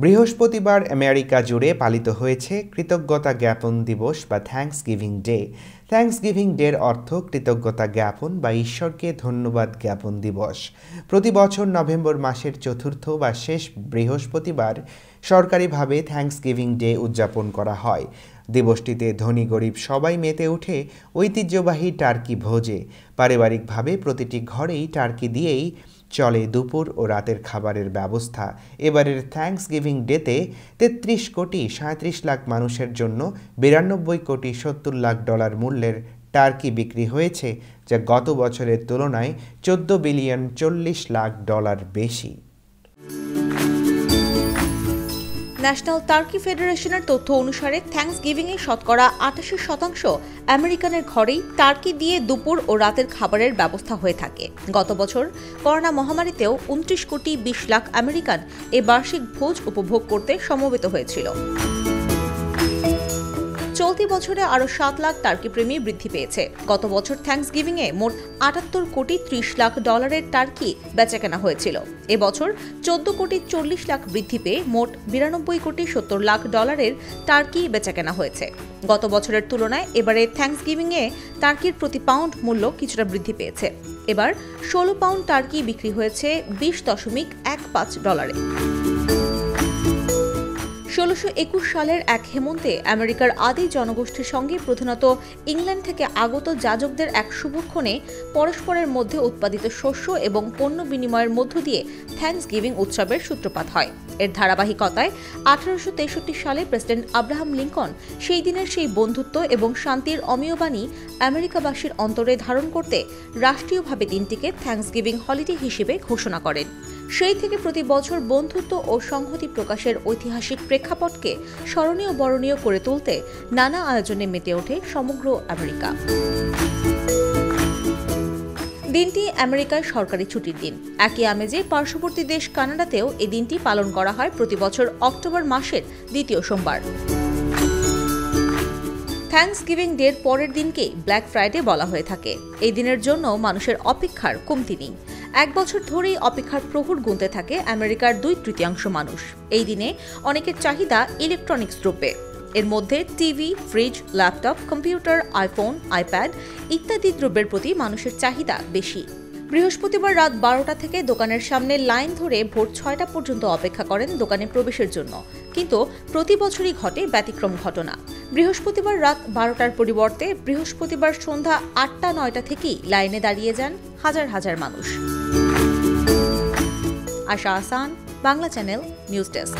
বৃহস্পতিবার আমেরিকা জুড়ে পালিত হয়েছে কৃতজ্ঞতা জ্ঞাপন দিবস বা thanks giving day thanks giving ডের অর্থ কৃতজ্ঞতা জ্ঞাপন বা ঈশ্বরকে ধন্যবাদ জ্ঞাপন দিবস। প্রতি বছর নভেম্বর মাসের চতুর্থ বা শেষ বৃহস্পতিবার সরকারিভাবে থ্যাংকস গিভিং ডে উদযাপন করা হয়। দিবসটিতে ধনী গরিব সবাই মেতে উঠে ঐতিহ্যবাহী টার্কি ভোজে। পারিবারিকভাবে প্রতিটি ঘরেই টার্কি দিয়েই চলে দুপুর ও রাতের খাবারের ব্যবস্থা। এবারের থ্যাঙ্কস গিভিং ডেতে তেত্রিশ কোটি সাঁত্রিশ লাখ মানুষের জন্য বিরানব্বই কোটি সত্তর লাখ ডলার মূল্যের টার্কি বিক্রি হয়েছে, যা গত বছরের তুলনায় চোদ্দ বিলিয়ন চল্লিশ লাখ ডলার বেশি। ন্যাশনাল টার্কি ফেডারেশনের তথ্য অনুসারে থ্যাঙ্কস গিভিংয়ে শতকরা আটাশি শতাংশ আমেরিকানের ঘরেই টার্কি দিয়ে দুপুর ও রাতের খাবারের ব্যবস্থা হয়ে থাকে। গত বছর করোনা মহামারীতেও উনত্রিশ কোটি বিশ লাখ আমেরিকান এ বার্ষিক ভোজ উপভোগ করতে সমবেত হয়েছিল। চলতি বছরে আরও সাত লাখ টার্কি প্রেমী বৃদ্ধি পেয়েছে। গত বছর থ্যাঙ্কস গিভিংয়ে মোট আটাত্তর কোটি ত্রিশ লাখ ডলারের টার্কি বেচাকেনা হয়েছিল। এবছর চোদ্দ কোটি চল্লিশ লাখ বৃদ্ধি পেয়ে মোট বিরানব্বই কোটি সত্তর লাখ ডলারের টার্কি বেচাকেনা হয়েছে। গত বছরের তুলনায় এবারে থ্যাঙ্কস গিভিংয়ে টার্কির প্রতি পাউন্ড মূল্য কিছুটা বৃদ্ধি পেয়েছে। এবার ষোলো পাউন্ড টার্কি বিক্রি হয়েছে বিশ দশমিক এক পাঁচ ডলারে। ষোলোশো একুশ সালের এক হেমন্তে আমেরিকার আদি জনগোষ্ঠীর সঙ্গে প্রধানত ইংল্যান্ড থেকে আগত যাজকদের এক শুভক্ষণে পরস্পরের মধ্যে উৎপাদিত শস্য এবং পণ্য বিনিময়ের মধ্য দিয়ে থ্যাঙ্কস গিভিং উৎসবের সূত্রপাত হয়। এর ধারাবাহিকতায় আঠারোশো তেষট্টি সালে প্রেসিডেন্ট আব্রাহাম লিঙ্কন সেই দিনের সেই বন্ধুত্ব এবং শান্তির অমীয়বাণী আমেরিকাবাসীর অন্তরে ধারণ করতে রাষ্ট্রীয়ভাবে দিনটিকে থ্যাঙ্কস গিভিং হলিডে হিসেবে ঘোষণা করেন। সেই থেকে প্রতি বছর বন্ধুত্ব ও সংহতি প্রকাশের ঐতিহাসিক প্রেক্ষাপটকে স্মরণীয় বরণীয় করে তুলতে নানা আয়োজনে মেতে ওঠে সমগ্র আমেরিকা। দিনটি আমেরিকায় সরকারি ছুটির দিন। একই আমেজে পার্শ্ববর্তী দেশ কানাডাতেও এই দিনটি পালন করা হয় প্রতি বছর অক্টোবর মাসের দ্বিতীয় সোমবার। থ্যাঙ্কস গিভিং ডের পরের দিনকে ব্ল্যাক ফ্রাইডে বলা হয়ে থাকে। এই দিনের জন্য মানুষের অপেক্ষার কমতি নেই। এক বছর ধরেই অপেক্ষার প্রহর গুনতে থাকে আমেরিকার দুই তৃতীয়াংশ মানুষ। এই দিনে অনেকের চাহিদা ইলেকট্রনিক্স দ্রব্যে। এর মধ্যে TV, fridge, laptop, computer, iPhone, iPad ইত্যাদি দ্রব্যের প্রতি মানুষের চাহিদা বেশি। বৃহস্পতিবার রাত বারোটা থেকে দোকানের সামনে লাইন ধরে ভোর ছয়টা পর্যন্ত অপেক্ষা করেন দোকানে প্রবেশের জন্য। কিন্তু প্রতি বছরই ঘটে ব্যতিক্রম ঘটনা। বৃহস্পতিবার রাত বারোটার পরিবর্তে বৃহস্পতিবার সন্ধ্যা আটটা, নয়টা থেকেই লাইনে দাঁড়িয়ে যান হাজার হাজার মানুষ। আশা আসান বাংলা চ্যানেল নিউজ ডেস্ক।